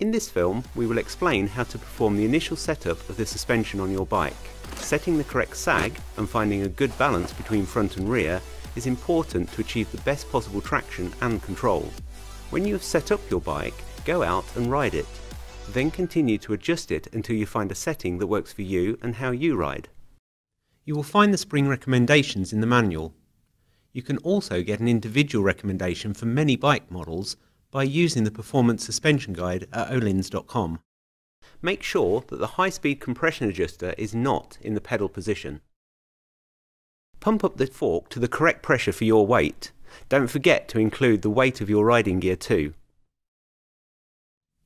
In this film, we will explain how to perform the initial setup of the suspension on your bike. Setting the correct sag and finding a good balance between front and rear is important to achieve the best possible traction and control. When you have set up your bike, go out and ride it. Then continue to adjust it until you find a setting that works for you and how you ride. You will find the spring recommendations in the manual. You can also get an individual recommendation for many bike models by using the Performance Suspension Guide at öhlins.com. Make sure that the high-speed compression adjuster is not in the pedal position. Pump up the fork to the correct pressure for your weight. Don't forget to include the weight of your riding gear too.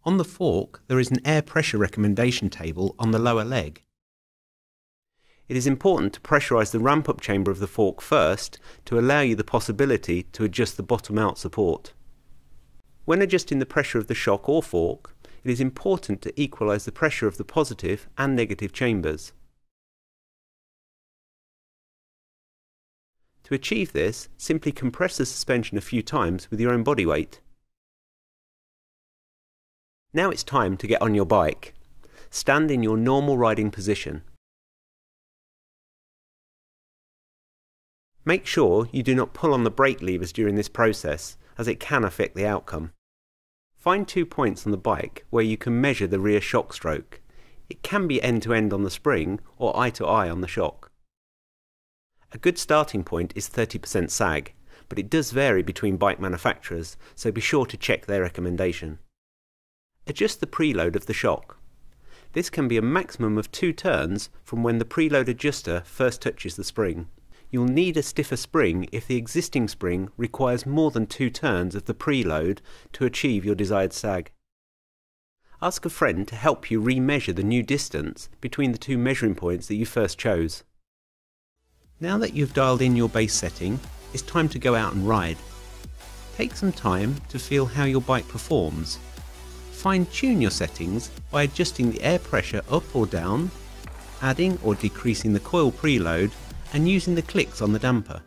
On the fork, there is an air pressure recommendation table on the lower leg. It is important to pressurise the ramp-up chamber of the fork first to allow you the possibility to adjust the bottom-out support. When adjusting the pressure of the shock or fork, it is important to equalise the pressure of the positive and negative chambers. To achieve this, simply compress the suspension a few times with your own body weight. Now it's time to get on your bike. Stand in your normal riding position. Make sure you do not pull on the brake levers during this process, as it can affect the outcome. Find two points on the bike where you can measure the rear shock stroke. It can be end to end on the spring or eye to eye on the shock. A good starting point is 30% sag, but it does vary between bike manufacturers, so be sure to check their recommendation. Adjust the preload of the shock. This can be a maximum of two turns from when the preload adjuster first touches the spring. You'll need a stiffer spring if the existing spring requires more than two turns of the preload to achieve your desired sag. Ask a friend to help you remeasure the new distance between the two measuring points that you first chose. Now that you've dialed in your base setting, it's time to go out and ride. Take some time to feel how your bike performs. Fine tune your settings by adjusting the air pressure up or down, adding or decreasing the coil preload and using the clicks on the damper.